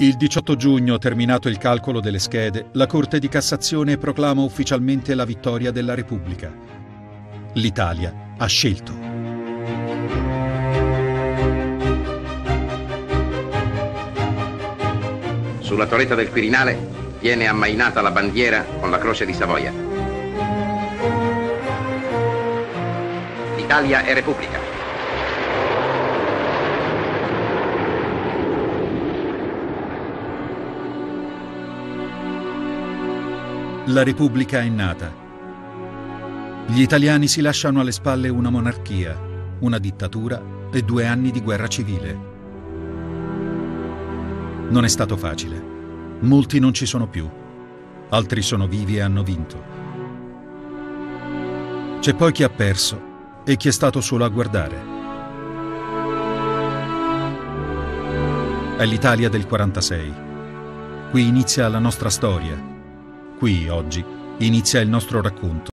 Il 18 giugno, terminato il calcolo delle schede, la Corte di Cassazione proclama ufficialmente la vittoria della Repubblica. L'Italia ha scelto. Sulla torretta del Quirinale viene ammainata la bandiera con la croce di Savoia. L'Italia è Repubblica. La Repubblica è nata. Gli italiani si lasciano alle spalle una monarchia, una dittatura e due anni di guerra civile. Non è stato facile. Molti non ci sono più. Altri sono vivi e hanno vinto. C'è poi chi ha perso e chi è stato solo a guardare. È l'Italia del 46. Qui inizia la nostra storia Qui oggi inizia il nostro racconto.